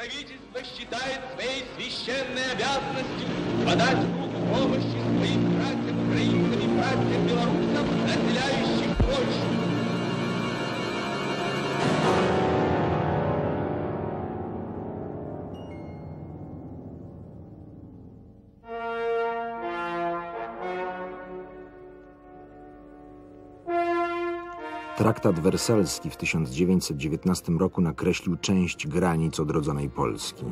правительство считает своей священной обязанностью подать руку помощи своим братьям украинцам и братьям белорусам, населяющим Traktat wersalski w 1919 roku nakreślił część granic odrodzonej Polski.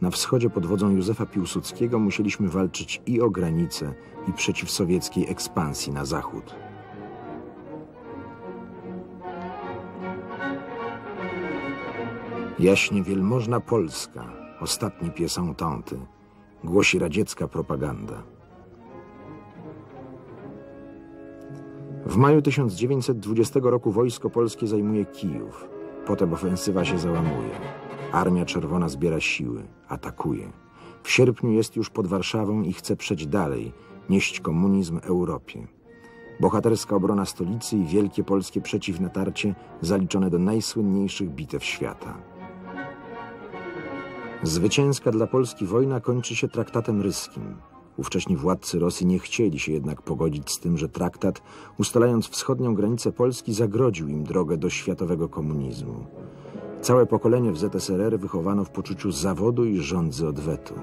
Na wschodzie pod wodzą Józefa Piłsudskiego musieliśmy walczyć i o granice, i przeciw sowieckiej ekspansji na zachód. Jaśnie wielmożna Polska, ostatni pies entente, głosi radziecka propaganda. W maju 1920 roku wojsko polskie zajmuje Kijów. Potem ofensywa się załamuje. Armia Czerwona zbiera siły, atakuje. W sierpniu jest już pod Warszawą i chce przejść dalej, nieść komunizm Europie. Bohaterska obrona stolicy i wielkie polskie przeciwnatarcie zaliczone do najsłynniejszych bitew świata. Zwycięska dla Polski wojna kończy się traktatem ryskim. Ówcześni władcy Rosji nie chcieli się jednak pogodzić z tym, że traktat, ustalając wschodnią granicę Polski, zagrodził im drogę do światowego komunizmu. Całe pokolenie w ZSRR wychowano w poczuciu zawodu i rządzy odwetu.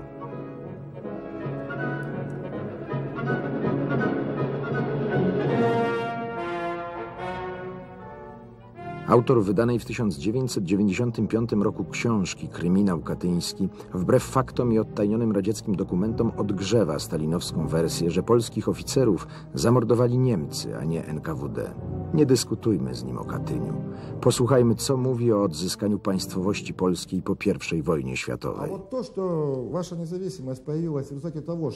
Autor wydanej w 1995 roku książki Kryminał Katyński wbrew faktom i odtajnionym radzieckim dokumentom odgrzewa stalinowską wersję, że polskich oficerów zamordowali Niemcy, a nie NKWD. Nie dyskutujmy z nim o Katyniu. Posłuchajmy, co mówi o odzyskaniu państwowości polskiej po I wojnie światowej.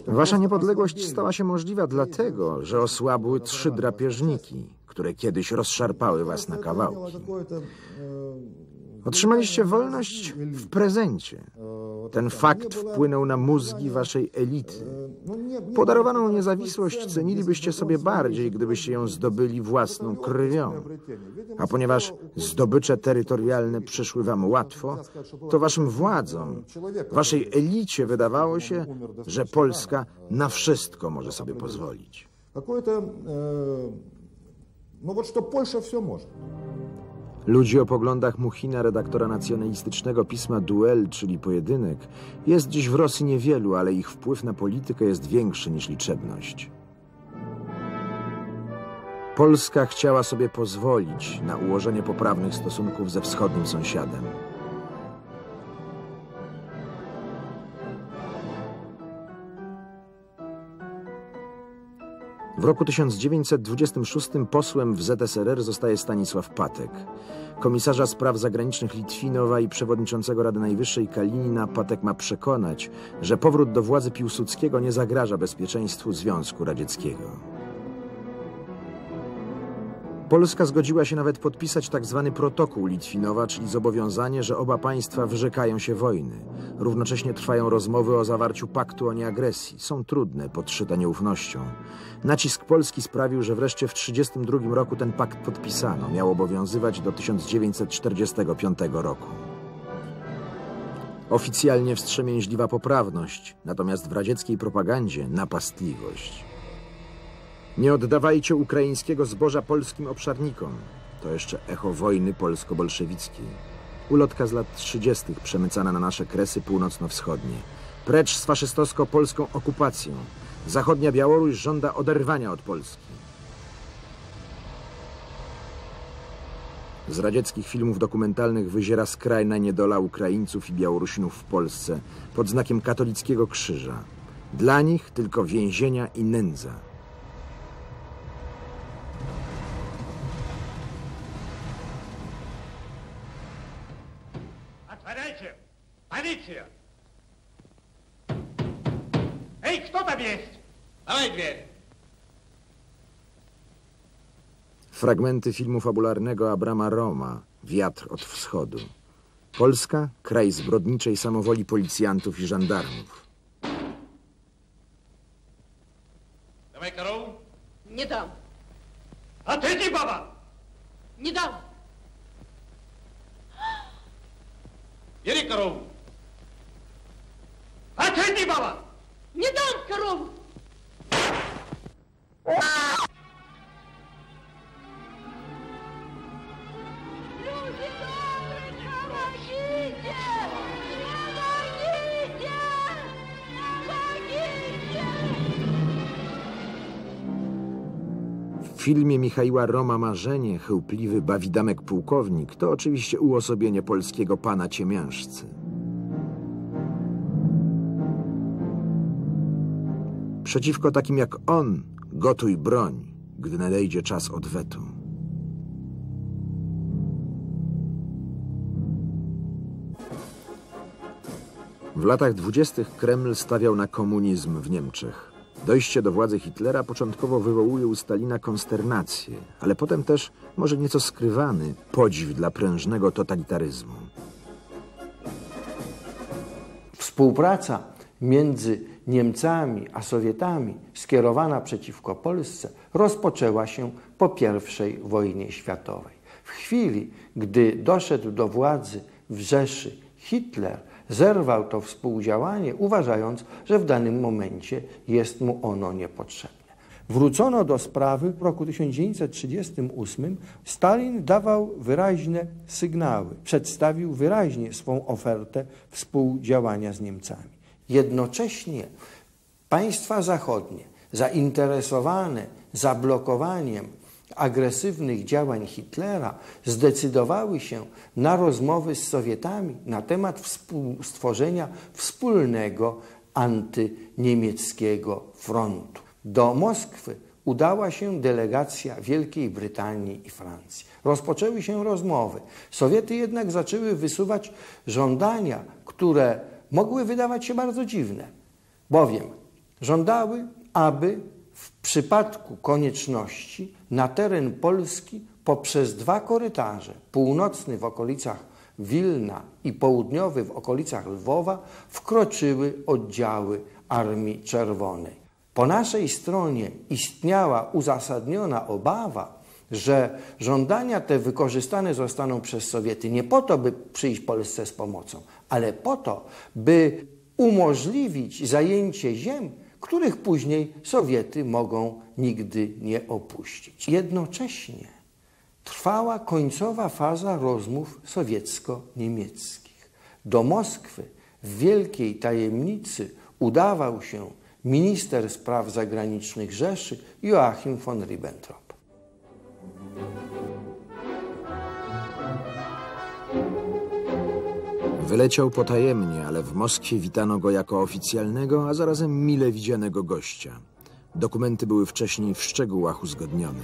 Wasza niepodległość stała się możliwa dlatego, że osłabły trzy drapieżniki, które kiedyś rozszarpały was na kawałki. какое-то, э, Otrzymaliście влияние на wolność элиту. w prezencie. Э, вот Ten это fakt не было wpłynął na mózgi желания, waszej elity. э, ну, nie- nie Podarowaną było niezawisłość takiej cenilibyście ceny, sobie если бы bardziej, to gdybyście ją było zdobyli własną to krwią. приобретение. Видимо, A ponieważ скоро у zdobycze Польши terytorialne было przyszły wam łatwo, Nельзя сказать, что было to waszym такого, władzom, э, человека, waszej который- elicie wydawało się, umier że dosyć Polska rano, na э, wszystko może sobie pozwolić. Какое-то, э, ну вот что Польша все может. Ludzi o poglądach Muchina, redaktora nacjonalistycznego pisma Duel, czyli Pojedynek, jest dziś w Rosji niewielu, ale ich wpływ na politykę jest większy niż liczebność. Polska chciała sobie pozwolić na ułożenie poprawnych stosunków ze wschodnim sąsiadem. W roku 1926 posłem w ZSRR zostaje Stanisław Patek. Komisarza spraw zagranicznych Litwinowa i przewodniczącego Rady Najwyższej Kalinina Patek ma przekonać, że powrót do władzy Piłsudskiego nie zagraża bezpieczeństwu Związku Radzieckiego. Polska zgodziła się nawet podpisać tzw. protokół Litwinowa, czyli zobowiązanie, że oba państwa wyrzekają się wojny. Równocześnie trwają rozmowy o zawarciu paktu o nieagresji. Są trudne, podszyte nieufnością. Nacisk Polski sprawił, że wreszcie w 1932 roku ten pakt podpisano. Miał obowiązywać do 1945 roku. Oficjalnie wstrzemięźliwa poprawność, natomiast w radzieckiej propagandzie napastliwość. Nie oddawajcie ukraińskiego zboża polskim obszarnikom. To jeszcze echo wojny polsko-bolszewickiej. Ulotka z lat 30. przemycana na nasze kresy północno-wschodnie. Precz z faszystowsko-polską okupacją. Zachodnia Białoruś żąda oderwania od Polski. Z radzieckich filmów dokumentalnych wyziera skrajna niedola Ukraińców i Białorusinów w Polsce pod znakiem katolickiego krzyża. Dla nich tylko więzienia i nędza. Полиция! Эй, кто там есть? Давай дверь! Fragmenty filmu fabularnego Abrama Roma Wiatr od wschodu. Polska kraj zbrodniczej samowoli policjantów i żandarmów. Michaiła Roma Marzenie, chełpliwy bawidamek pułkownik to oczywiście uosobienie polskiego pana ciemiężcy. Przeciwko takim jak on gotuj broń, gdy nadejdzie czas odwetu. W latach dwudziestych Kreml stawiał na komunizm w Niemczech. Dojście do władzy Hitlera początkowo wywołuje u Stalina konsternację, ale potem też, może nieco skrywany, podziw dla prężnego totalitaryzmu. Współpraca między Niemcami a Sowietami skierowana przeciwko Polsce rozpoczęła się po I wojnie światowej. W chwili, gdy doszedł do władzy w Rzeszy Hitler, zerwał to współdziałanie, uważając, że w danym momencie jest mu ono niepotrzebne. Wrócono do sprawy w roku 1938. Stalin dawał wyraźne sygnały, przedstawił wyraźnie swą ofertę współdziałania z Niemcami. Jednocześnie państwa zachodnie zainteresowane zablokowaniem agresywnych działań Hitlera zdecydowały się na rozmowy z Sowietami na temat stworzenia wspólnego antyniemieckiego frontu. Do Moskwy udała się delegacja Wielkiej Brytanii i Francji. Rozpoczęły się rozmowy. Sowiety jednak zaczęły wysuwać żądania, które mogły wydawać się bardzo dziwne, bowiem żądały, aby w przypadku konieczności na teren Polski poprzez dwa korytarze, północny w okolicach Wilna i południowy w okolicach Lwowa, wkroczyły oddziały Armii Czerwonej. Po naszej stronie istniała uzasadniona obawa, że żądania te wykorzystane zostaną przez Sowiety nie po to, by przyjść Polsce z pomocą, ale po to, by umożliwić zajęcie ziem, których później Sowiety mogą nigdy nie opuścić. Jednocześnie trwała końcowa faza rozmów sowiecko-niemieckich. Do Moskwy w wielkiej tajemnicy udawał się minister spraw zagranicznych Rzeszy Joachim von Ribbentrop. Wyleciał potajemnie, ale w Moskwie witano go jako oficjalnego, a zarazem mile widzianego gościa. Dokumenty były wcześniej w szczegółach uzgodnione.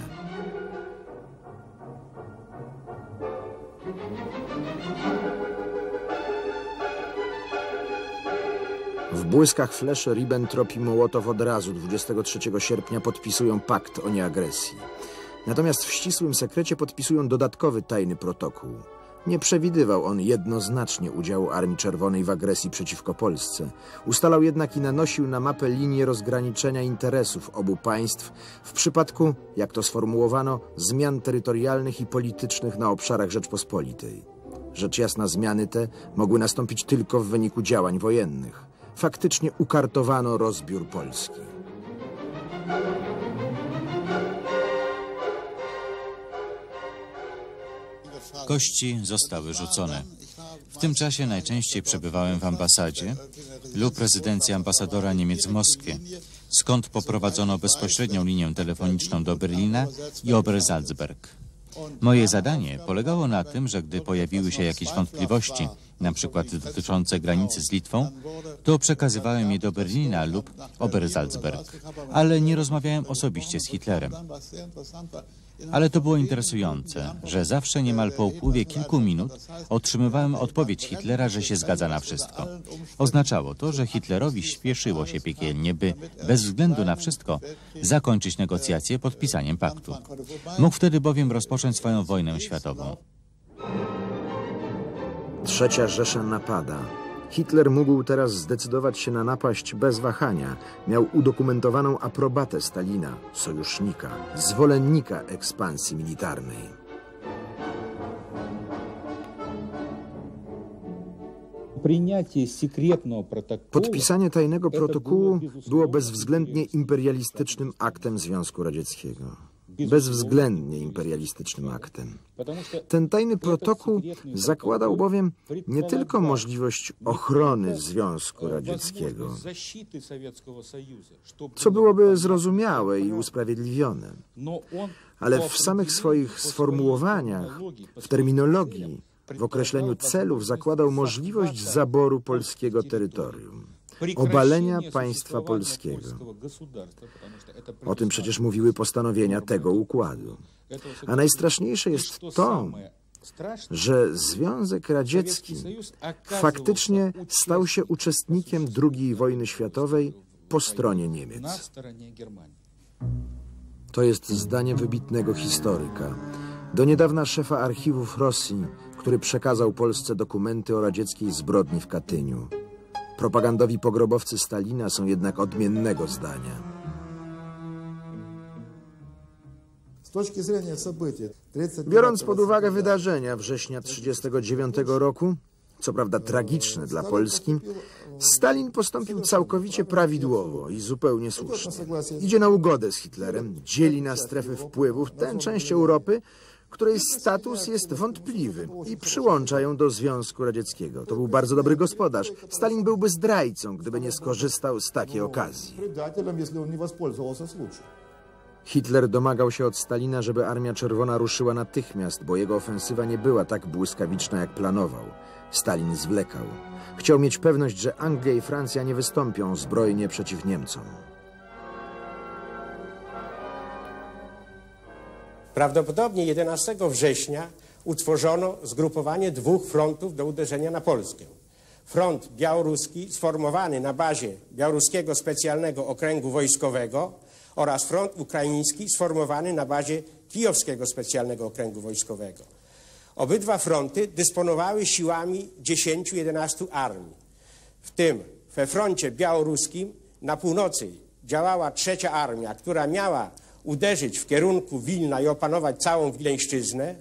W błyskach fleszy Ribbentrop i Mołotow od razu 23 sierpnia podpisują pakt o nieagresji. Natomiast w ścisłym sekrecie podpisują dodatkowy tajny protokół. Nie przewidywał on jednoznacznie udziału Armii Czerwonej w agresji przeciwko Polsce. Ustalał jednak i nanosił na mapę linię rozgraniczenia interesów obu państw w przypadku, jak to sformułowano, zmian terytorialnych i politycznych na obszarach Rzeczpospolitej. Rzecz jasna, zmiany te mogły nastąpić tylko w wyniku działań wojennych. Faktycznie ukartowano rozbiór Polski. Kości zostały rzucone. W tym czasie najczęściej przebywałem w ambasadzie lub rezydencji ambasadora Niemiec w Moskwie, skąd poprowadzono bezpośrednią linię telefoniczną do Berlina i Obersalzberg. Moje zadanie polegało na tym, że gdy pojawiły się jakieś wątpliwości, na przykład dotyczące granicy z Litwą, to przekazywałem je do Berlina lub Obersalzberg, ale nie rozmawiałem osobiście z Hitlerem. Ale to było interesujące, że zawsze niemal po upływie kilku minut otrzymywałem odpowiedź Hitlera, że się zgadza na wszystko. Oznaczało to, że Hitlerowi śpieszyło się piekielnie, by bez względu na wszystko zakończyć negocjacje podpisaniem paktu. Mógł wtedy bowiem rozpocząć swoją wojnę światową. Trzecia Rzesza napada. Hitler mógł teraz zdecydować się na napaść bez wahania. Miał udokumentowaną aprobatę Stalina, sojusznika, zwolennika ekspansji militarnej. Podpisanie tajnego protokołu było bezwzględnie imperialistycznym aktem Związku Radzieckiego bezwzględnie imperialistycznym aktem. Ten tajny protokół zakładał bowiem nie tylko możliwość ochrony Związku Radzieckiego, co byłoby zrozumiałe i usprawiedliwione, ale w samych swoich sformułowaniach, w terminologii, w określeniu celów zakładał możliwość zaboru polskiego terytorium, obalenia państwa polskiego. O tym przecież mówiły postanowienia tego układu. A najstraszniejsze jest to, że Związek Radziecki faktycznie stał się uczestnikiem II wojny światowej po stronie Niemiec. To jest zdanie wybitnego historyka, do niedawna szefa archiwów Rosji, który przekazał Polsce dokumenty o radzieckiej zbrodni w Katyniu. Propagandowi pogrobowcy Stalina są jednak odmiennego zdania. Biorąc pod uwagę wydarzenia września 1939 roku, co prawda tragiczne dla Polski, Stalin postąpił całkowicie prawidłowo i zupełnie słusznie. Idzie na ugodę z Hitlerem, dzieli na strefy wpływów tę część Europy, której status jest wątpliwy i przyłącza ją do Związku Radzieckiego. To był bardzo dobry gospodarz. Stalin byłby zdrajcą, gdyby nie skorzystał z takiej okazji. Hitler domagał się od Stalina, żeby Armia Czerwona ruszyła natychmiast, bo jego ofensywa nie była tak błyskawiczna, jak planował. Stalin zwlekał. Chciał mieć pewność, że Anglia i Francja nie wystąpią zbrojnie przeciw Niemcom. Prawdopodobnie 11 września utworzono zgrupowanie dwóch frontów do uderzenia na Polskę. Front białoruski sformowany na bazie Białoruskiego Specjalnego Okręgu Wojskowego oraz front ukraiński sformowany na bazie Kijowskiego Specjalnego Okręgu Wojskowego. Obydwa fronty dysponowały siłami 10-11 armii. W tym we froncie białoruskim na północy działała trzecia armia, która miała uderzyć w kierunku Wilna i opanować całą Wileńszczyznę.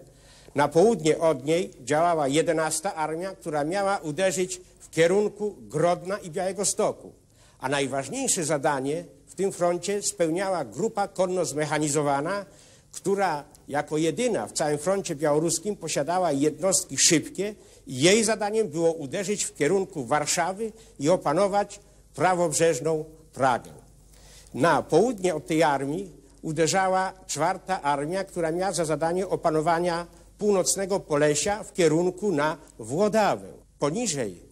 Na południe od niej działała 11 armia, która miała uderzyć w kierunku Grodna i Białego Stoku. A najważniejsze zadanie w tym froncie spełniała grupa konno-zmechanizowana, która jako jedyna w całym froncie białoruskim posiadała jednostki szybkie i jej zadaniem było uderzyć w kierunku Warszawy i opanować prawobrzeżną Pragę. Na południe od tej armii uderzała czwarta armia, która miała za zadanie opanowania północnego Polesia w kierunku na Włodawę. Poniżej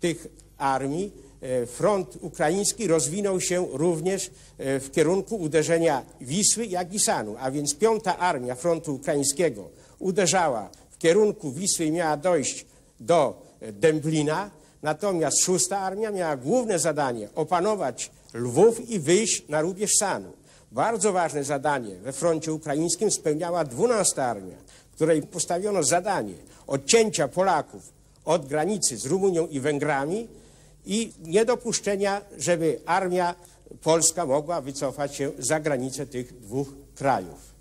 tych armii e, front ukraiński rozwinął się również e, w kierunku uderzenia Wisły jak i Sanu, a więc piąta armia frontu ukraińskiego uderzała w kierunku Wisły i miała dojść do e, Dęblina, natomiast szósta armia miała główne zadanie opanować Lwów i wyjść na rubież Sanu. Bardzo ważne zadanie we froncie ukraińskim spełniała 12 armia, której postawiono zadanie odcięcia Polaków od granicy z Rumunią i Węgrami i niedopuszczenia, żeby armia polska mogła wycofać się za granicę tych dwóch krajów.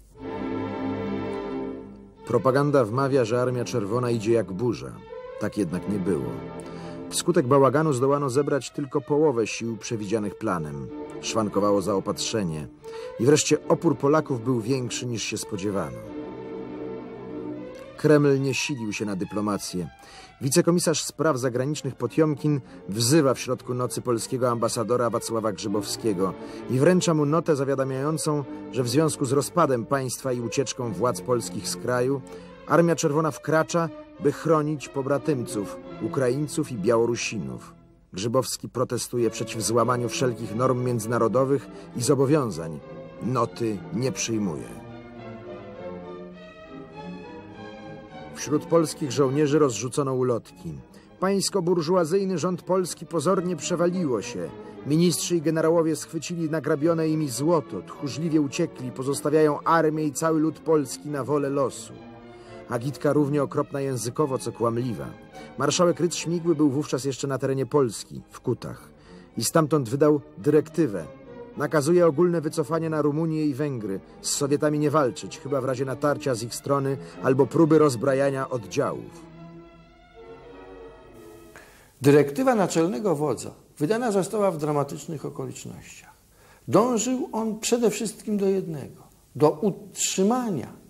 Propaganda wmawia, że Armia Czerwona idzie jak burza. Tak jednak nie było. Wskutek bałaganu zdołano zebrać tylko połowę sił przewidzianych planem. Szwankowało zaopatrzenie i wreszcie opór Polaków był większy niż się spodziewano. Kreml nie silił się na dyplomację. Wicekomisarz spraw zagranicznych Potiomkin wzywa w środku nocy polskiego ambasadora Wacława Grzybowskiego i wręcza mu notę zawiadamiającą, że w związku z rozpadem państwa i ucieczką władz polskich z kraju Armia Czerwona wkracza, by chronić pobratymców, Ukraińców i Białorusinów. Grzybowski protestuje przeciw złamaniu wszelkich norm międzynarodowych i zobowiązań. Noty nie przyjmuje. Wśród polskich żołnierzy rozrzucono ulotki. Pańsko-burżuazyjny rząd polski pozornie przewaliło się. Ministrzy i generałowie schwycili nagrabione imi złoto, tchórzliwie uciekli, pozostawiają armię i cały lud polski na wolę losu. Agitka równie okropna językowo, co kłamliwa. Marszałek Rydz Śmigły był wówczas jeszcze na terenie Polski, w Kutach. I stamtąd wydał dyrektywę. Nakazuje ogólne wycofanie na Rumunię i Węgry. Z Sowietami nie walczyć, chyba w razie natarcia z ich strony albo próby rozbrajania oddziałów. Dyrektywa naczelnego wodza wydana została w dramatycznych okolicznościach. Dążył on przede wszystkim do jednego do utrzymania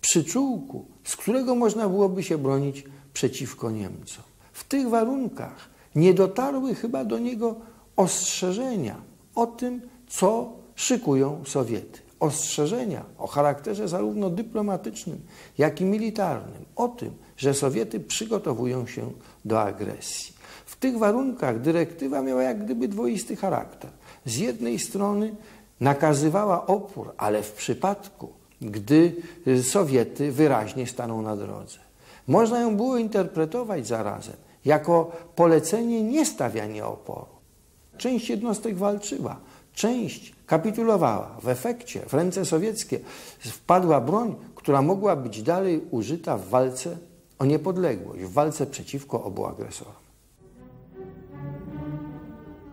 przyczółku, z którego można byłoby się bronić przeciwko Niemcom. W tych warunkach nie dotarły chyba do niego ostrzeżenia o tym, co szykują Sowiety. ostrzeżenia o charakterze zarówno dyplomatycznym, jak i militarnym o tym, że Sowiety przygotowują się do agresji. W tych warunkach dyrektywa miała jak gdyby dwoisty charakter. Z jednej strony nakazywała opór, ale w przypadku, gdy Sowiety wyraźnie staną na drodze. Można ją było interpretować zarazem jako polecenie niestawiania oporu. Część jednostek walczyła, część kapitulowała. W efekcie w ręce sowieckie wpadła broń, która mogła być dalej użyta w walce o niepodległość, w walce przeciwko obu agresorom.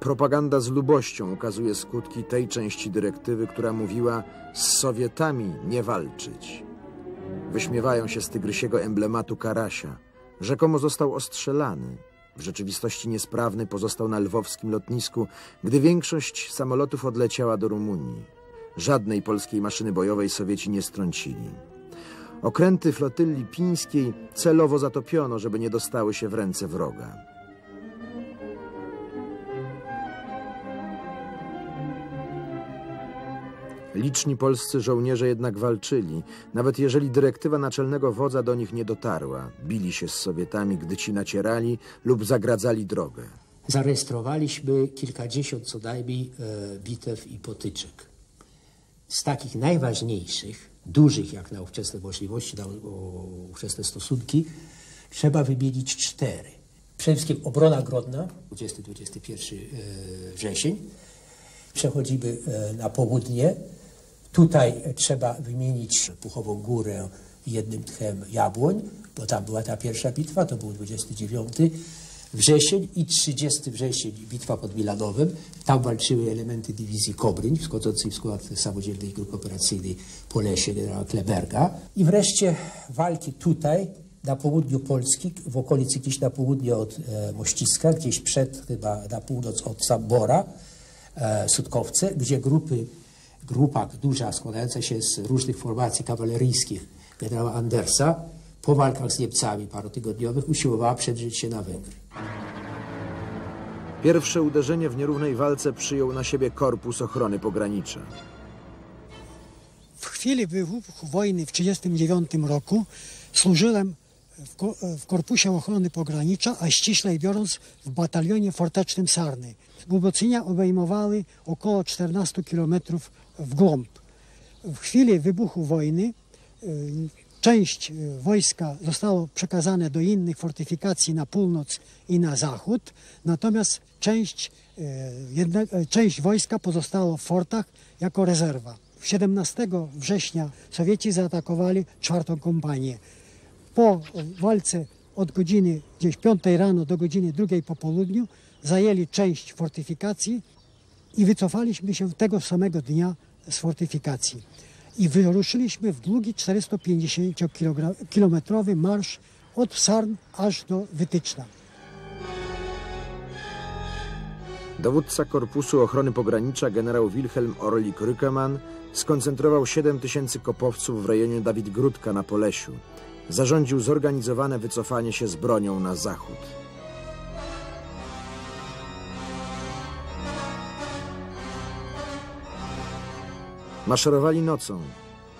Propaganda z lubością ukazuje skutki tej części dyrektywy, która mówiła z Sowietami nie walczyć. Wyśmiewają się z tygrysiego emblematu Karasia. Rzekomo został ostrzelany. W rzeczywistości niesprawny pozostał na lwowskim lotnisku, gdy większość samolotów odleciała do Rumunii. Żadnej polskiej maszyny bojowej Sowieci nie strącili. Okręty flotylli pińskiej celowo zatopiono, żeby nie dostały się w ręce wroga. Liczni polscy żołnierze jednak walczyli, nawet jeżeli dyrektywa naczelnego wodza do nich nie dotarła. Bili się z Sowietami, gdy ci nacierali lub zagradzali drogę. Zarejestrowaliśmy kilkadziesiąt co najmniej e, bitew i potyczek. Z takich najważniejszych, dużych jak na ówczesne możliwości, na ówczesne stosunki, trzeba wymienić cztery. Przede wszystkim obrona Grodna, 20-21 e, wrzesień. Przechodzimy e, na południe, Tutaj trzeba wymienić Puchową Górę jednym tchem Jabłoń, bo tam była ta pierwsza bitwa, to był 29 wrzesień i 30 wrzesień bitwa pod Milanowem. Tam walczyły elementy dywizji Kobryń, wchodzącej w skład samodzielnej grupy operacyjnej po lesie generała Kleberga. I wreszcie walki tutaj, na południu Polski, w okolicy gdzieś na południe od e, Mościska, gdzieś przed, chyba na północ od Sambora, e, Sutkowce, gdzie grupy grupa duża, składająca się z różnych formacji kawaleryjskich generała Andersa, po walkach z Niemcami parotygodniowych usiłowała przedrzeć się na Węgry. Pierwsze uderzenie w nierównej walce przyjął na siebie Korpus Ochrony Pogranicza. W chwili wybuchu wojny w 1939 roku służyłem w, ko w Korpusie Ochrony Pogranicza, a ściślej biorąc w batalionie fortecznym Sarny. Głubocenia obejmowały około 14 kilometrów w głąb. W chwili wybuchu wojny y, część y, wojska zostało przekazane do innych fortyfikacji na północ i na zachód, natomiast część, y, jedne, część wojska pozostało w fortach jako rezerwa. 17 września Sowieci zaatakowali czwartą kompanię. Po walce od godziny gdzieś 5 rano do godziny 2 po południu zajęli część fortyfikacji i wycofaliśmy się tego samego dnia z fortyfikacji. I wyruszyliśmy w długi 450-kilometrowy marsz od Sarn aż do Wytyczna. Dowódca Korpusu Ochrony Pogranicza generał Wilhelm Orlik Rückemann skoncentrował 7 tysięcy kopowców w rejonie Dawid Grudka na Polesiu. Zarządził zorganizowane wycofanie się z bronią na zachód. Maszerowali nocą.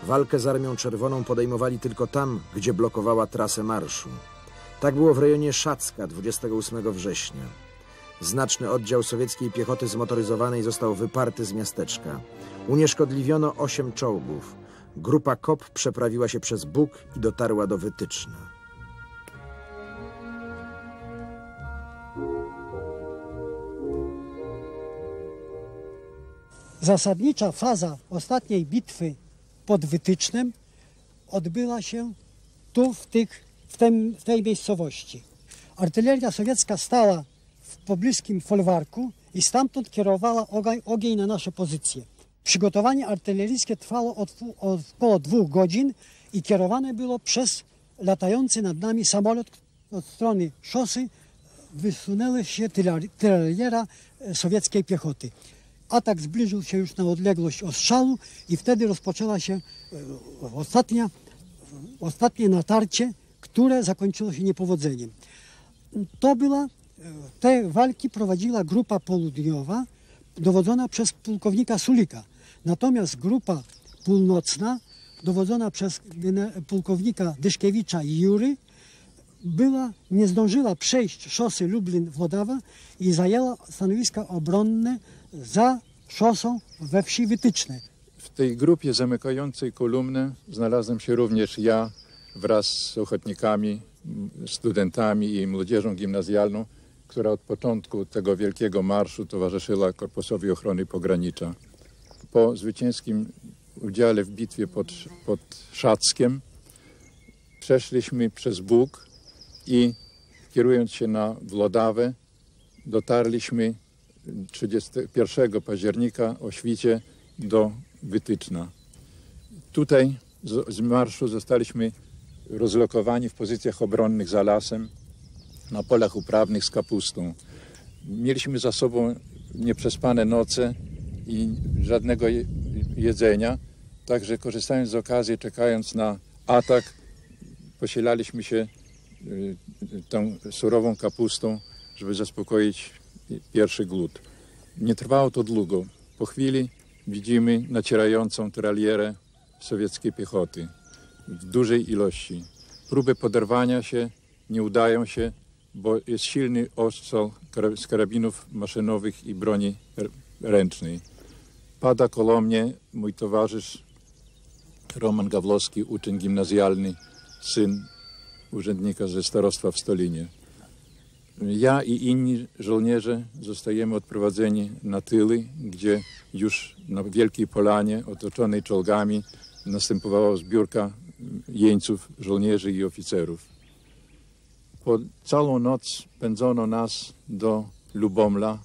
Walkę z Armią Czerwoną podejmowali tylko tam, gdzie blokowała trasę marszu. Tak było w rejonie Szacka 28 września. Znaczny oddział sowieckiej piechoty zmotoryzowanej został wyparty z miasteczka. Unieszkodliwiono osiem czołgów. Grupa KOP przeprawiła się przez Bóg i dotarła do Wytyczna. Zasadnicza faza ostatniej bitwy pod Wytycznem odbyła się tu, w, tych, w, tym, w tej miejscowości. Artyleria sowiecka stała w pobliskim folwarku i stamtąd kierowała ogień, ogień na nasze pozycje. Przygotowanie artyleryjskie trwało od, od około dwóch godzin i kierowane było przez latający nad nami samolot od strony szosy. Wysunęły się tyroliera sowieckiej piechoty. Atak zbliżył się już na odległość ostrzału i wtedy rozpoczęła się e, ostatnia, ostatnie natarcie, które zakończyło się niepowodzeniem. To była, e, te walki prowadziła grupa południowa dowodzona przez pułkownika Sulika. Natomiast grupa północna, dowodzona przez pułkownika Dyszkiewicza i Jury, była, nie zdążyła przejść szosy Lublin-Włodawa i zajęła stanowiska obronne za szosą we wsi Wytycznej. W tej grupie zamykającej kolumnę znalazłem się również ja wraz z ochotnikami, studentami i młodzieżą gimnazjalną, która od początku tego wielkiego marszu towarzyszyła Korpusowi Ochrony Pogranicza. Po zwycięskim udziale w bitwie pod, pod Szackiem przeszliśmy przez Bóg i kierując się na Wlodawę dotarliśmy 31 października o świcie do Wytyczna. Tutaj z, z marszu zostaliśmy rozlokowani w pozycjach obronnych za lasem, na polach uprawnych z kapustą. Mieliśmy za sobą nieprzespane noce i żadnego je, jedzenia, także korzystając z okazji, czekając na atak, posilaliśmy się y, tą surową kapustą, żeby zaspokoić pierwszy głód. Nie trwało to długo. Po chwili widzimy nacierającą tralierę sowieckiej piechoty w dużej ilości. Próby poderwania się nie udają się, bo jest silny ostrzał z karabinów maszynowych i broni ręcznej. Pada koło mój towarzysz Roman Gawlowski, uczeń gimnazjalny, syn urzędnika ze starostwa w Stolinie. Ja i inni żołnierze zostajemy odprowadzeni na tyły, gdzie już na wielkiej polanie otoczonej czołgami następowała zbiórka jeńców, żołnierzy i oficerów. Po całą noc pędzono nas do Lubomla.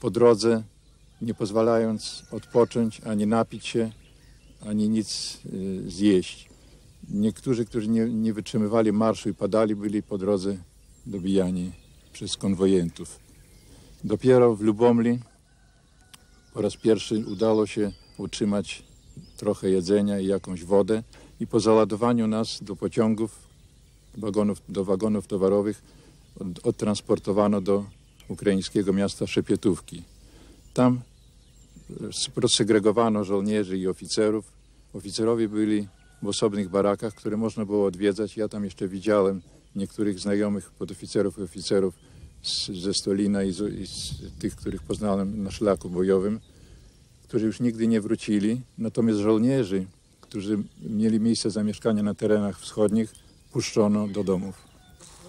Po drodze, nie pozwalając odpocząć, ani napić się, ani nic y, zjeść. Niektórzy, którzy nie, nie wytrzymywali marszu i padali, byli po drodze dobijani przez konwojentów. Dopiero w Lubomli po raz pierwszy udało się utrzymać trochę jedzenia i jakąś wodę i po załadowaniu nas do pociągów, wagonów, do wagonów towarowych od, odtransportowano do ukraińskiego miasta Szepietówki. Tam rozsegregowano żołnierzy i oficerów. Oficerowie byli w osobnych barakach, które można było odwiedzać. Ja tam jeszcze widziałem niektórych znajomych podoficerów i oficerów z, ze Stolina i z, i z tych, których poznałem na szlaku bojowym, którzy już nigdy nie wrócili. Natomiast żołnierzy, którzy mieli miejsce zamieszkania na terenach wschodnich, puszczono do domów.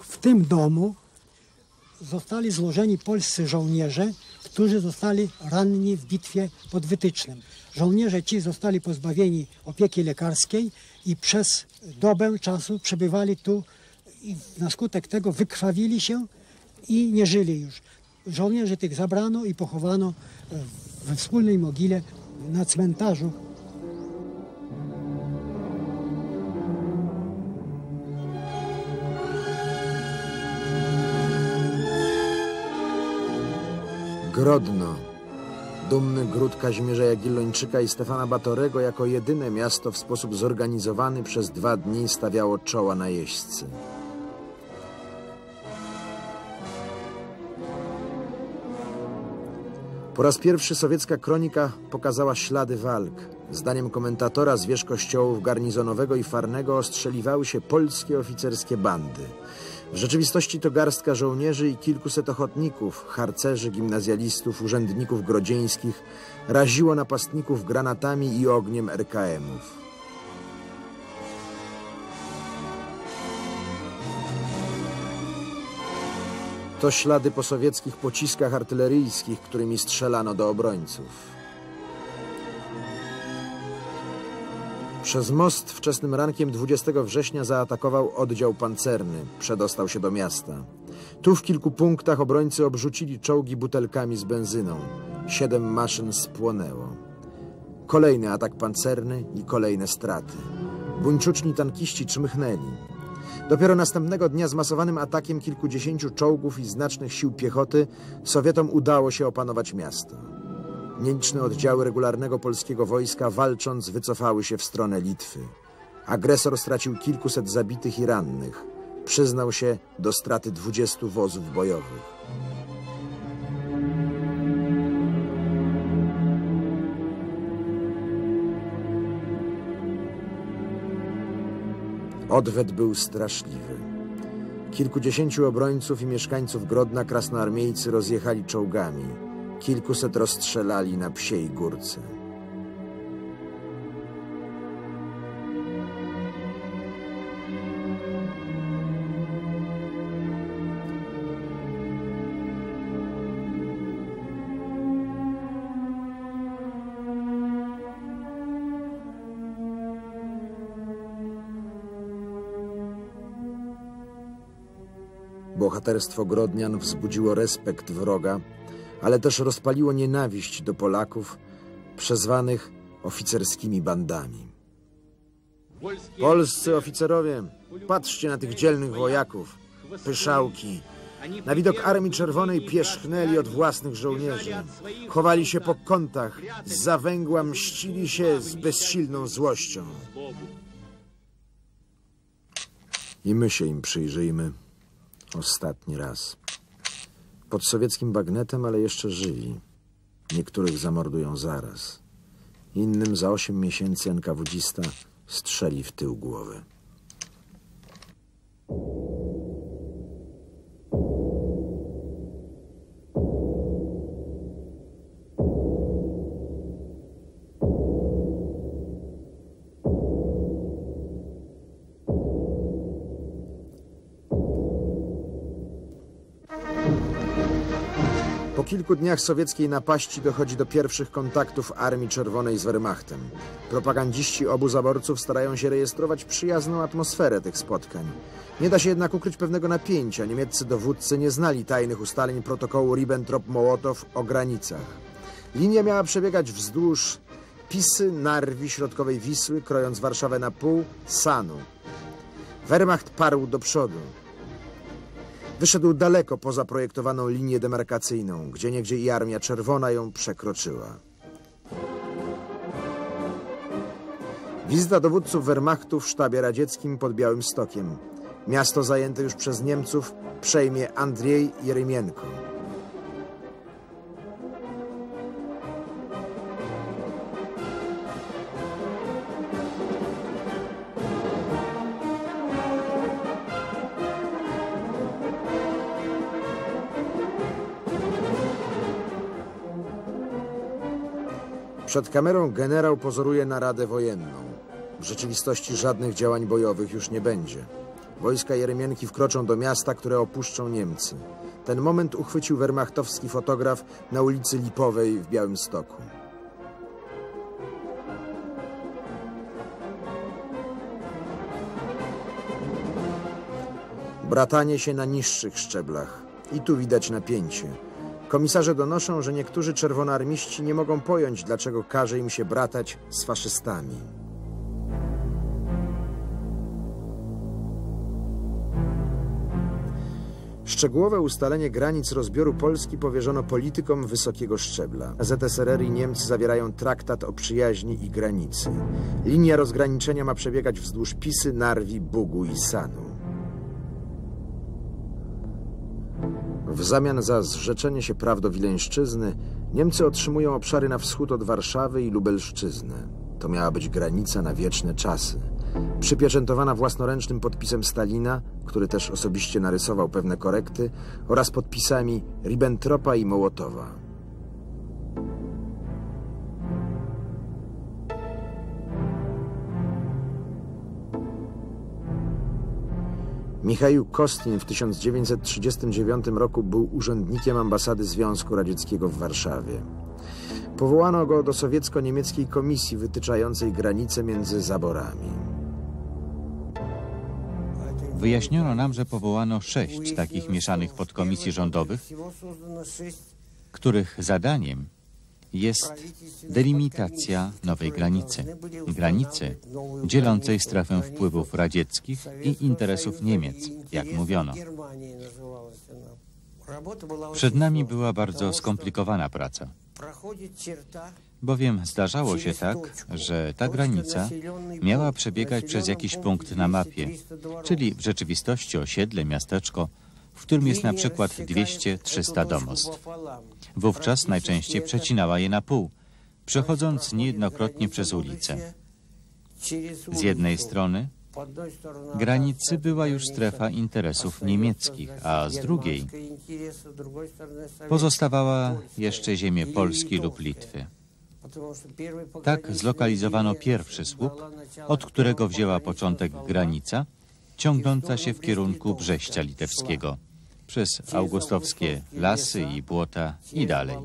W tym domu zostali złożeni polscy żołnierze, którzy zostali ranni w bitwie pod Wytycznem. Żołnierze ci zostali pozbawieni opieki lekarskiej i przez dobę czasu przebywali tu i na skutek tego wykrwawili się i nie żyli już. Żołnierzy tych zabrano i pochowano e, we wspólnej mogile na cmentarzu Grodno. Dumny gród Kazimierza Jagiellończyka i Stefana Batorego jako jedyne miasto w sposób zorganizowany przez dwa dni stawiało czoła najeźdźcy. Po raz pierwszy sowiecka kronika pokazała ślady walk. Zdaniem komentatora z wież kościołów garnizonowego i farnego ostrzeliwały się polskie oficerskie bandy. W rzeczywistości to garstka żołnierzy i kilkuset ochotników, harcerzy, gimnazjalistów, urzędników grodzieńskich raziło napastników granatami i ogniem RKM-ów. To ślady po sowieckich pociskach artyleryjskich, którymi strzelano do obrońców. Przez most wczesnym rankiem 20 września zaatakował oddział pancerny. Przedostał się do miasta. Tu w kilku punktach obrońcy obrzucili czołgi butelkami z benzyną. Siedem maszyn spłonęło. Kolejny atak pancerny i kolejne straty. Buńczuczni tankiści czmychnęli. Dopiero następnego dnia zmasowanym atakiem kilkudziesięciu czołgów i znacznych sił piechoty Sowietom udało się opanować miasto. Nieliczne oddziały regularnego polskiego wojska walcząc wycofały się w stronę Litwy. Agresor stracił kilkuset zabitych i rannych. Przyznał się do straty 20 wozów bojowych. Odwet był straszliwy. Kilkudziesięciu obrońców i mieszkańców Grodna krasnoarmiejcy rozjechali czołgami. Kilkuset rozstrzelali na psiej górce. Bohaterstwo Grodnian wzbudziło respekt wroga, ale też rozpaliło nienawiść do Polaków, przezwanych oficerskimi bandami. Polscy oficerowie, patrzcie na tych dzielnych wojaków, pyszałki. Na widok Armii Czerwonej pierzchnęli od własnych żołnierzy. Chowali się po kątach, z zawęgła mścili się z bezsilną złością. I my się im przyjrzyjmy. Ostatni raz. Pod sowieckim bagnetem, ale jeszcze żywi. Niektórych zamordują zaraz. Innym za osiem miesięcy NKWdzista strzeli w tył głowy. Kilku dniach sowieckiej napaści dochodzi do pierwszych kontaktów Armii Czerwonej z Wehrmachtem. Propagandziści obu zaborców starają się rejestrować przyjazną atmosferę tych spotkań. Nie da się jednak ukryć pewnego napięcia. Niemieccy dowódcy nie znali tajnych ustaleń protokołu Ribbentrop-Mołotow o granicach. Linia miała przebiegać wzdłuż Pisy, Narwi, środkowej Wisły, krojąc Warszawę na pół, Sanu. Wehrmacht parł do przodu. Wyszedł daleko poza projektowaną linię demarkacyjną, gdzie niegdzie i Armia Czerwona ją przekroczyła. Wizyta dowódców Wehrmachtu w sztabie radzieckim pod Białym Stokiem. Miasto zajęte już przez Niemców przejmie Andrzej Jeremienko. Przed kamerą generał pozoruje naradę wojenną. W rzeczywistości żadnych działań bojowych już nie będzie. Wojska Jeremienki wkroczą do miasta, które opuszczą Niemcy. Ten moment uchwycił wermachtowski fotograf na ulicy Lipowej w Białymstoku. Bratanie się na niższych szczeblach. I tu widać napięcie. Komisarze donoszą, że niektórzy czerwonoarmiści nie mogą pojąć, dlaczego każe im się bratać z faszystami. Szczegółowe ustalenie granic rozbioru Polski powierzono politykom wysokiego szczebla. ZSRR i Niemcy zawierają traktat o przyjaźni i granicy. Linia rozgraniczenia ma przebiegać wzdłuż Pisy, Narwi, Bugu i Sanu. W zamian za zrzeczenie się praw do Wileńszczyzny Niemcy otrzymują obszary na wschód od Warszawy i Lubelszczyznę. To miała być granica na wieczne czasy. Przypieczętowana własnoręcznym podpisem Stalina, który też osobiście narysował pewne korekty, oraz podpisami Ribbentropa i Mołotowa. Michał Kostin w 1939 roku był urzędnikiem ambasady Związku Radzieckiego w Warszawie. Powołano go do sowiecko-niemieckiej komisji wytyczającej granice między zaborami. Wyjaśniono nam, że powołano sześć takich mieszanych podkomisji rządowych, których zadaniem jest delimitacja nowej granicy. Granicy dzielącej strefę wpływów radzieckich i interesów Niemiec, jak mówiono. Przed nami była bardzo skomplikowana praca. Bowiem zdarzało się tak, że ta granica miała przebiegać przez jakiś punkt na mapie, czyli w rzeczywistości osiedle, miasteczko, w którym jest na przykład 200-300 domostw. Wówczas najczęściej przecinała je na pół, przechodząc niejednokrotnie przez ulicę. Z jednej strony granicy była już strefa interesów niemieckich, a z drugiej pozostawała jeszcze ziemie Polski lub Litwy. Tak zlokalizowano pierwszy słup, od którego wzięła początek granica, ciągnąca się w kierunku Brześcia Litewskiego, przez augustowskie lasy i błota i dalej.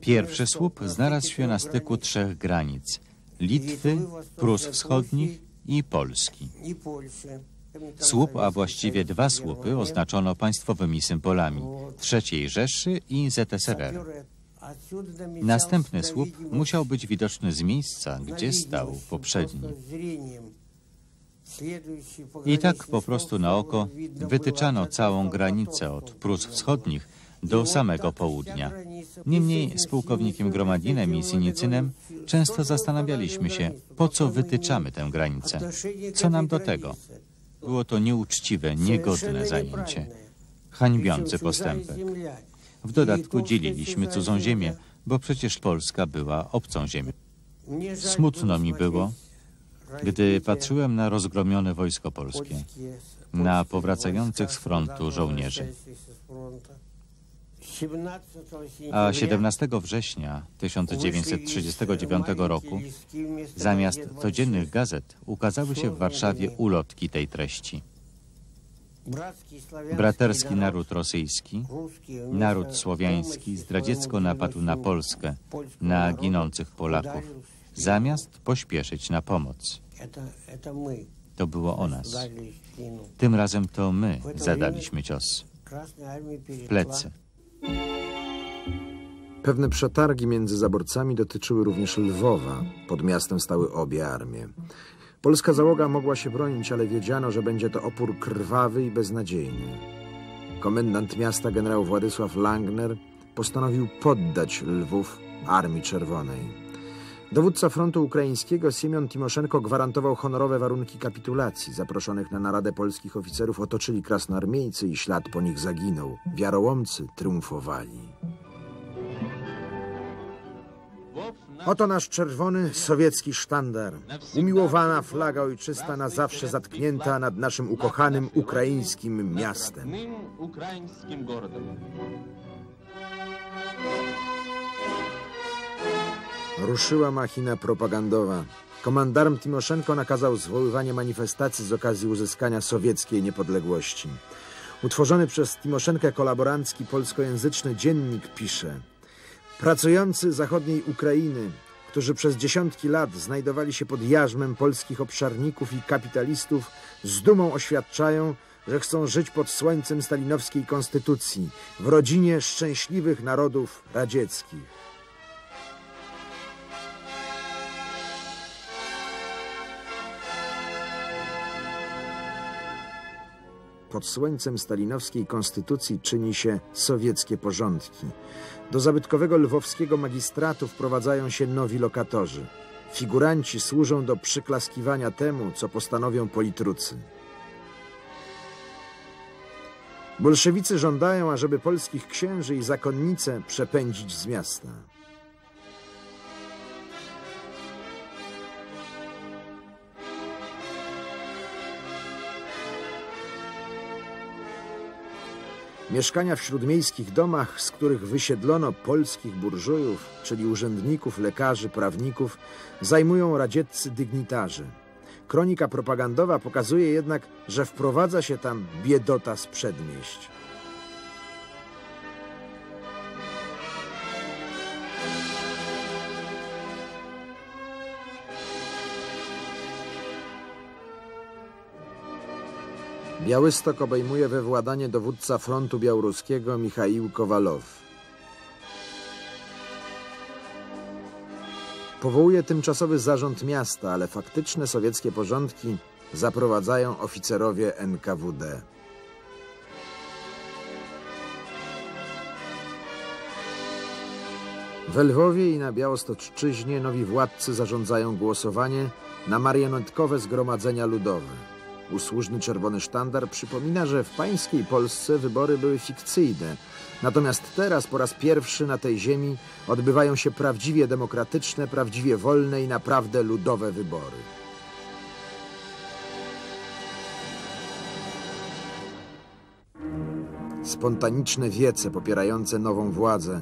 Pierwszy słup znalazł się na styku trzech granic Litwy, Prus Wschodnich i Polski. Słup, a właściwie dwa słupy oznaczono państwowymi symbolami III Rzeszy i ZSRR. Następny słup musiał być widoczny z miejsca, gdzie stał poprzedni. I tak po prostu na oko wytyczano całą granicę od Prus Wschodnich do samego południa. Niemniej z pułkownikiem Gromadinem i Sinicynem często zastanawialiśmy się, po co wytyczamy tę granicę. Co nam do tego? Było to nieuczciwe, niegodne zajęcie, hańbiący postępek. W dodatku dzieliliśmy cudzą ziemię, bo przecież Polska była obcą ziemią. Smutno mi było, gdy patrzyłem na rozgromione wojsko polskie, na powracających z frontu żołnierzy. A 17 września 1939 roku zamiast codziennych gazet ukazały się w Warszawie ulotki tej treści. Braterski naród rosyjski, naród słowiański zdradziecko napadł na Polskę, na ginących Polaków, zamiast pośpieszyć na pomoc. To było o nas. Tym razem to my zadaliśmy cios. W plecy. Pewne przetargi między zaborcami dotyczyły również Lwowa. Pod miastem stały obie armie. Polska załoga mogła się bronić, ale wiedziano, że będzie to opór krwawy i beznadziejny. Komendant miasta generał Władysław Langner postanowił poddać Lwów Armii Czerwonej. Dowódca frontu ukraińskiego Siemion Timoszenko gwarantował honorowe warunki kapitulacji. Zaproszonych na naradę polskich oficerów otoczyli krasnoarmiejcy i ślad po nich zaginął. Wiarołomcy triumfowali. Oto nasz czerwony sowiecki sztandar. Umiłowana flaga ojczysta na zawsze zatknięta nad naszym ukochanym ukraińskim miastem. Ruszyła machina propagandowa. Komandarm Timoszenko nakazał zwoływanie manifestacji z okazji uzyskania sowieckiej niepodległości. Utworzony przez Timoszenkę kolaborancki polskojęzyczny dziennik pisze Pracujący zachodniej Ukrainy, którzy przez dziesiątki lat znajdowali się pod jarzmem polskich obszarników i kapitalistów, z dumą oświadczają, że chcą żyć pod słońcem stalinowskiej konstytucji, w rodzinie szczęśliwych narodów radzieckich. Pod słońcem stalinowskiej konstytucji czyni się sowieckie porządki. Do zabytkowego lwowskiego magistratu wprowadzają się nowi lokatorzy. Figuranci służą do przyklaskiwania temu, co postanowią politrucy. Bolszewicy żądają, ażeby polskich księży i zakonnice przepędzić z miasta. Mieszkania w śródmiejskich domach, z których wysiedlono polskich burżujów, czyli urzędników, lekarzy, prawników, zajmują radzieccy dygnitarze. Kronika propagandowa pokazuje jednak, że wprowadza się tam biedota z przedmieść. Białystok obejmuje we władanie dowódca frontu białoruskiego Michaił Kowalow. Powołuje tymczasowy zarząd miasta, ale faktyczne sowieckie porządki zaprowadzają oficerowie NKWD. W Lwowie i na Białostoczczyźnie nowi władcy zarządzają głosowanie na marionetkowe zgromadzenia ludowe. Usłużny czerwony sztandar przypomina, że w pańskiej Polsce wybory były fikcyjne. Natomiast teraz po raz pierwszy na tej ziemi odbywają się prawdziwie demokratyczne, prawdziwie wolne i naprawdę ludowe wybory. Spontaniczne wiece popierające nową władzę,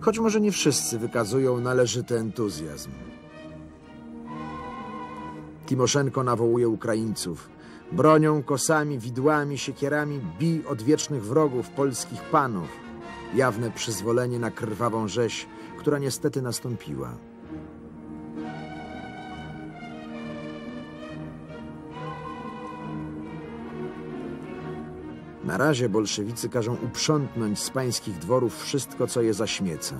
choć może nie wszyscy wykazują należyty entuzjazm. Timoszenko nawołuje Ukraińców. Bronią, kosami, widłami, siekierami bij odwiecznych wrogów polskich panów. Jawne przyzwolenie na krwawą rzeź, która niestety nastąpiła. Na razie bolszewicy każą uprzątnąć z pańskich dworów wszystko, co je zaśmieca.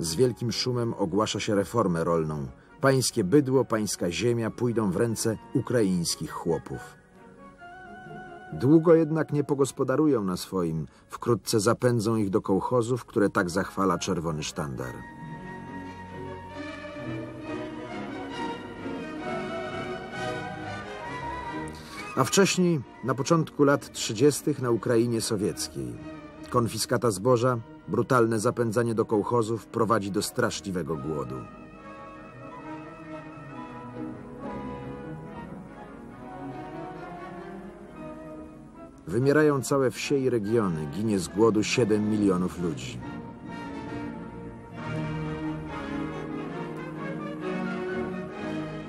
Z wielkim szumem ogłasza się reformę rolną. Pańskie bydło, pańska ziemia pójdą w ręce ukraińskich chłopów. Długo jednak nie pogospodarują na swoim. Wkrótce zapędzą ich do kołchozów, które tak zachwala czerwony sztandar. A wcześniej, na początku lat 30. na Ukrainie sowieckiej. Konfiskata zboża, brutalne zapędzanie do kołchozów prowadzi do straszliwego głodu. Wymierają całe wsie i regiony, ginie z głodu 7 milionów ludzi.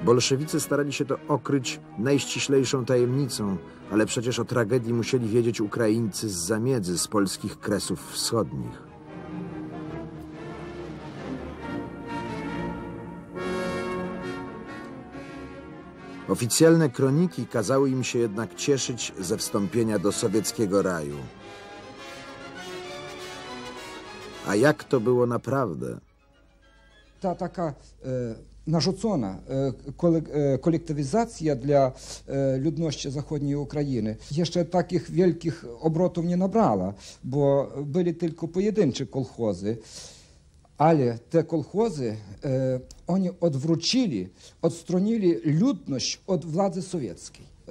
Bolszewicy starali się to okryć najściślejszą tajemnicą, ale przecież o tragedii musieli wiedzieć Ukraińcy z zamiedzy, z polskich kresów wschodnich. Oficjalne kroniki kazały im się jednak cieszyć ze wstąpienia do sowieckiego raju. A jak to było naprawdę? Ta taka e, narzucona e, kole, e, kolektywizacja dla e, ludności zachodniej Ukrainy jeszcze takich wielkich obrotów nie nabrała, bo byli tylko pojedyncze kolchozy. Ale te kolchozy, e, oni odwrócili, odstronili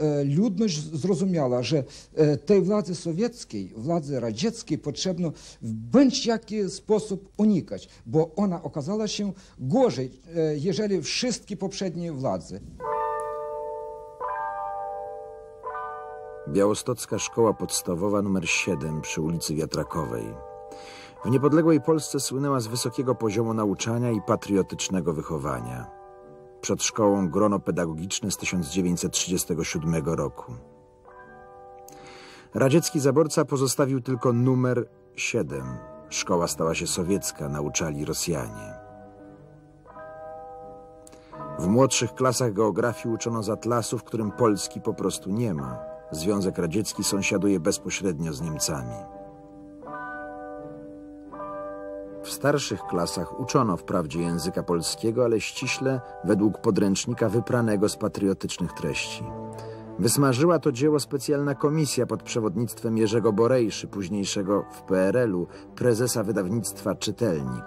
E, ludność zrozumiała, że e, tej władzy sowieckiej, władzy radzieckiej potrzebno w bądź jaki sposób unikać, bo ona okazała się gorzej, e, jeżeli wszystkie poprzednie władze. Białostocka Szkoła Podstawowa nr 7 przy ulicy Wiatrakowej. W niepodległej Polsce słynęła z wysokiego poziomu nauczania i patriotycznego wychowania. Przed szkołą grono pedagogiczne z 1937 roku. Radziecki zaborca pozostawił tylko numer 7. Szkoła stała się sowiecka, nauczali Rosjanie. W młodszych klasach geografii uczono z atlasu, w którym Polski po prostu nie ma. Związek Radziecki sąsiaduje bezpośrednio z Niemcami. W starszych klasach uczono wprawdzie języka polskiego, ale ściśle według podręcznika wypranego z patriotycznych treści. Wysmażyła to dzieło specjalna komisja pod przewodnictwem Jerzego Borejszy, późniejszego w PRL-u prezesa wydawnictwa Czytelnik.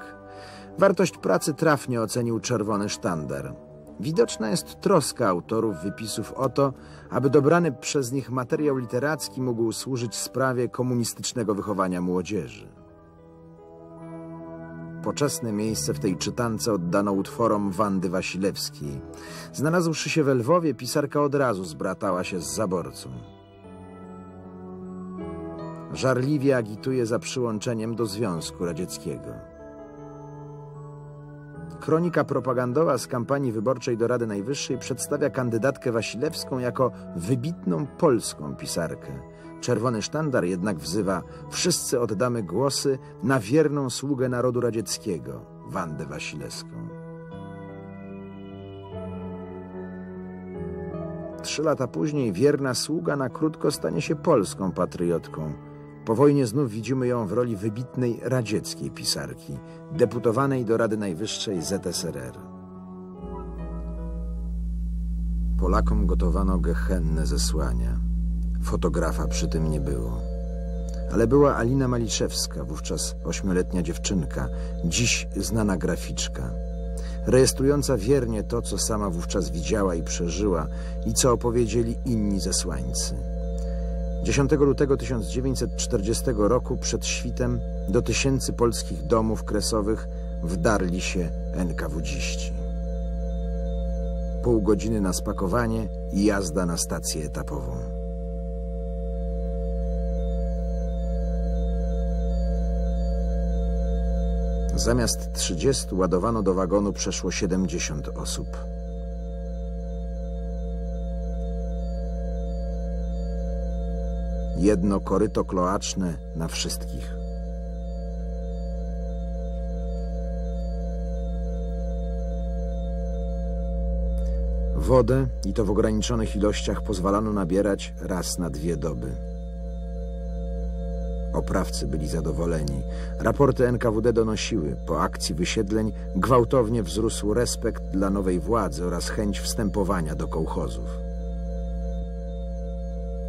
Wartość pracy trafnie ocenił Czerwony Sztandar. Widoczna jest troska autorów wypisów o to, aby dobrany przez nich materiał literacki mógł służyć sprawie komunistycznego wychowania młodzieży. Poczesne miejsce w tej czytance oddano utworom Wandy Wasilewskiej. Znalazłszy się we Lwowie, pisarka od razu zbratała się z zaborcą. Żarliwie agituje za przyłączeniem do Związku Radzieckiego. Kronika propagandowa z kampanii wyborczej do Rady Najwyższej przedstawia kandydatkę Wasilewską jako wybitną polską pisarkę. Czerwony sztandar jednak wzywa wszyscy oddamy głosy na wierną sługę narodu radzieckiego, Wandę Wasilewską. Trzy lata później wierna sługa na krótko stanie się polską patriotką. Po wojnie znów widzimy ją w roli wybitnej radzieckiej pisarki, deputowanej do Rady Najwyższej ZSRR. Polakom gotowano gehenne zesłania. Fotografa przy tym nie było. ale była Alina Maliszewska, wówczas ośmioletnia dziewczynka, dziś znana graficzka. Rejestrująca wiernie to, co sama wówczas widziała i przeżyła i co opowiedzieli inni zesłańcy. 10 lutego 1940 roku przed świtem do tysięcy polskich domów kresowych wdarli się NKWdziści. Pół godziny na spakowanie i jazda na stację etapową. Zamiast 30 ładowano do wagonu przeszło 70 osób. Jedno koryto kloaczne na wszystkich. Wodę, i to w ograniczonych ilościach, pozwalano nabierać raz na dwie doby. Oprawcy byli zadowoleni. Raporty NKWD donosiły, po akcji wysiedleń gwałtownie wzrósł respekt dla nowej władzy oraz chęć wstępowania do kołchozów.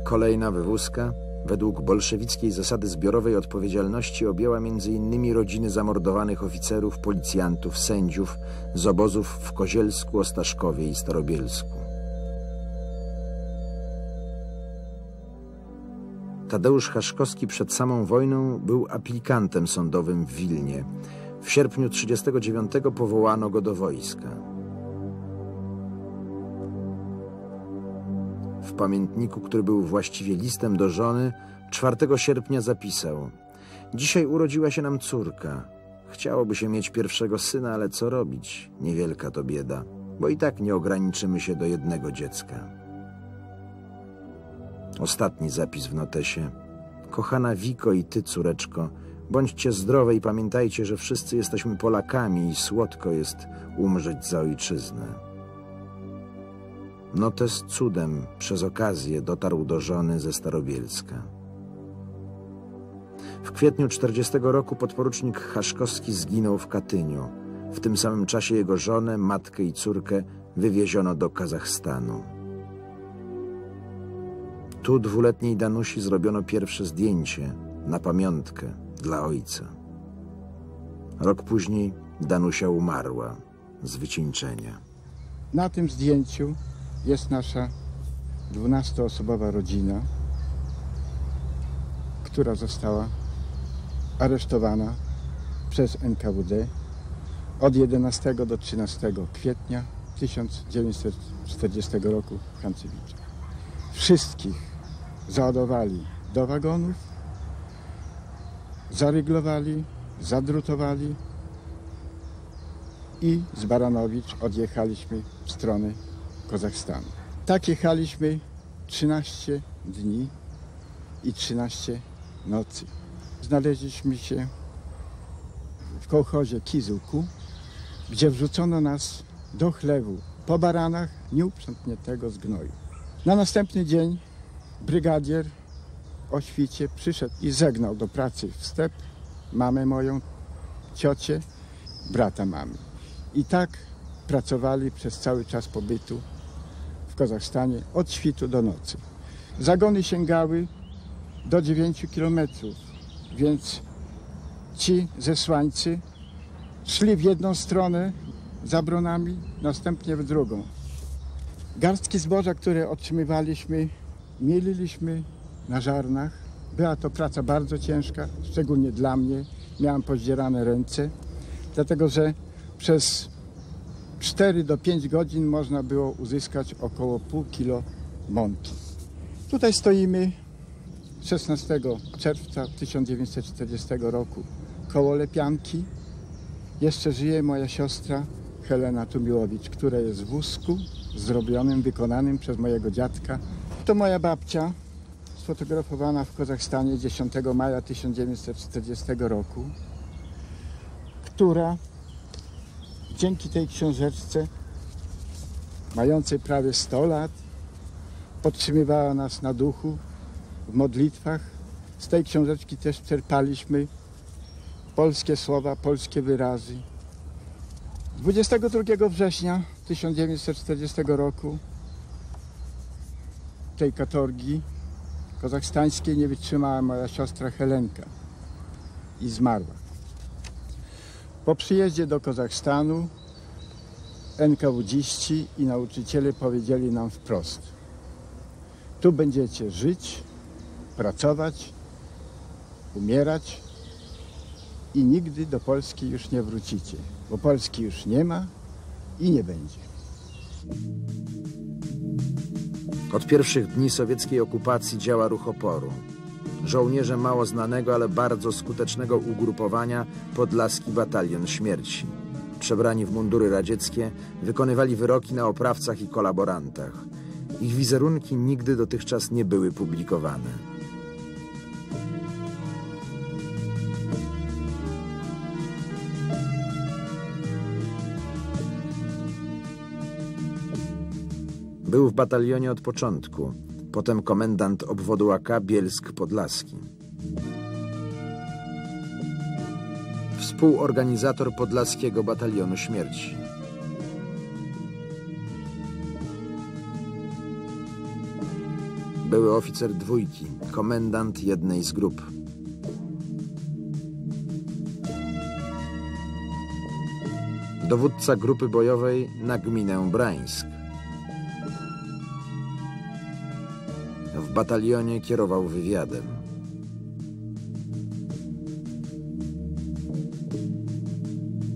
Kolejna wywózka, według bolszewickiej zasady zbiorowej odpowiedzialności, objęła m.in. rodziny zamordowanych oficerów, policjantów, sędziów z obozów w Kozielsku, Ostaszkowie i Starobielsku. Tadeusz Haszkowski przed samą wojną był aplikantem sądowym w Wilnie. W sierpniu 1939 powołano go do wojska. W pamiętniku, który był właściwie listem do żony, 4 sierpnia zapisał Dzisiaj urodziła się nam córka. Chciałoby się mieć pierwszego syna, ale co robić? Niewielka to bieda, bo i tak nie ograniczymy się do jednego dziecka. Ostatni zapis w notesie. Kochana Wiko i ty, córeczko, bądźcie zdrowe i pamiętajcie, że wszyscy jesteśmy Polakami i słodko jest umrzeć za ojczyznę. Notes cudem przez okazję dotarł do żony ze Starobielska. W kwietniu 40 roku podporucznik Haszkowski zginął w Katyniu. W tym samym czasie jego żonę, matkę i córkę wywieziono do Kazachstanu. Tu dwuletniej Danusi zrobiono pierwsze zdjęcie na pamiątkę dla ojca. Rok później Danusia umarła z wycieńczenia. Na tym zdjęciu jest nasza dwunastoosobowa rodzina, która została aresztowana przez NKWD od 11 do 13 kwietnia 1940 roku w Hancewiczach. Wszystkich załadowali do wagonów, zaryglowali, zadrutowali i z Baranowicz odjechaliśmy w stronę Kazachstanu. Tak jechaliśmy 13 dni i 13 nocy. Znaleźliśmy się w kołchozie Kizuku, gdzie wrzucono nas do chlewu po baranach nieuprzątniętego z gnoju. Na następny dzień brygadier o świcie przyszedł i zegnał do pracy w step mamę moją, ciocię, brata mamy. I tak pracowali przez cały czas pobytu w Kazachstanie od świtu do nocy. Zagony sięgały do 9 kilometrów, więc ci zesłańcy szli w jedną stronę za bronami, następnie w drugą. Garstki zboża, które otrzymywaliśmy, mieliliśmy na żarnach. Była to praca bardzo ciężka, szczególnie dla mnie. Miałem pozdzierane ręce, dlatego że przez 4 do 5 godzin można było uzyskać około pół kilo mąki. Tutaj stoimy 16 czerwca 1940 roku koło Lepianki. Jeszcze żyje moja siostra Helena Tumiłowicz, która jest w wózku zrobionym, wykonanym przez mojego dziadka. To moja babcia, sfotografowana w Kazachstanie 10 maja 1940 roku, która dzięki tej książeczce, mającej prawie 100 lat, podtrzymywała nas na duchu w modlitwach. Z tej książeczki też czerpaliśmy polskie słowa, polskie wyrazy. 22 września 1940 roku tej katorgi kazachstańskiej nie wytrzymała moja siostra Helenka i zmarła. Po przyjeździe do Kazachstanu NKWDziści i nauczyciele powiedzieli nam wprost: Tu będziecie żyć, pracować, umierać i nigdy do Polski już nie wrócicie, bo Polski już nie ma i nie będzie. Od pierwszych dni sowieckiej okupacji działa ruch oporu. Żołnierze mało znanego, ale bardzo skutecznego ugrupowania Podlaski Batalion Śmierci. Przebrani w mundury radzieckie, wykonywali wyroki na oprawcach i kolaborantach. Ich wizerunki nigdy dotychczas nie były publikowane. Był w batalionie od początku, potem komendant obwodu AK Bielsk Podlaski. Współorganizator Podlaskiego Batalionu Śmierci. Były oficer dwójki, komendant jednej z grup. Dowódca grupy bojowej na gminę Brańsk. Batalionie kierował wywiadem.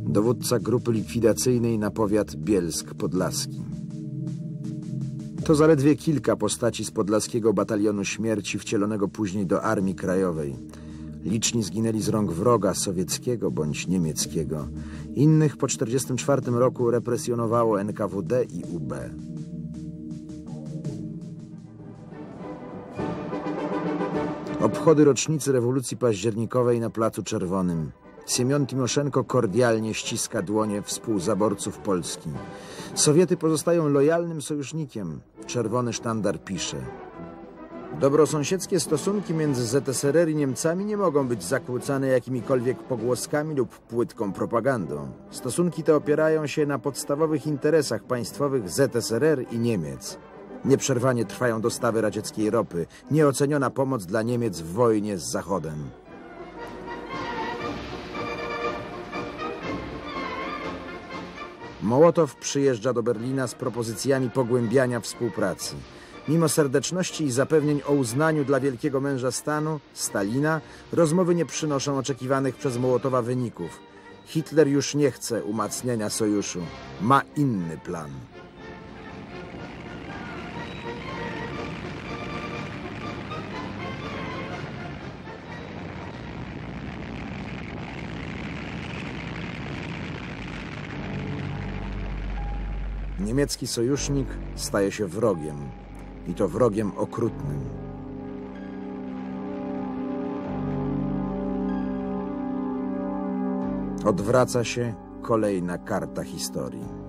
Dowódca grupy likwidacyjnej na powiat Bielsk Podlaski. To zaledwie kilka postaci z podlaskiego batalionu śmierci wcielonego później do Armii Krajowej. Liczni zginęli z rąk wroga sowieckiego bądź niemieckiego. Innych po 1944 roku represjonowało NKWD i UB. Obchody rocznicy rewolucji październikowej na Placu Czerwonym. Siemion Timoszenko kordialnie ściska dłonie współzaborców Polski. Sowiety pozostają lojalnym sojusznikiem. Czerwony sztandar pisze. Dobrosąsiedzkie stosunki między ZSRR i Niemcami nie mogą być zakłócane jakimikolwiek pogłoskami lub płytką propagandą. Stosunki te opierają się na podstawowych interesach państwowych ZSRR i Niemiec. Nieprzerwanie trwają dostawy radzieckiej ropy, nieoceniona pomoc dla Niemiec w wojnie z Zachodem. Mołotow przyjeżdża do Berlina z propozycjami pogłębiania współpracy. Mimo serdeczności i zapewnień o uznaniu dla wielkiego męża stanu, Stalina, rozmowy nie przynoszą oczekiwanych przez Mołotowa wyników. Hitler już nie chce umacniania sojuszu. Ma inny plan. Niemiecki sojusznik staje się wrogiem i to wrogiem okrutnym. Odwraca się kolejna karta historii.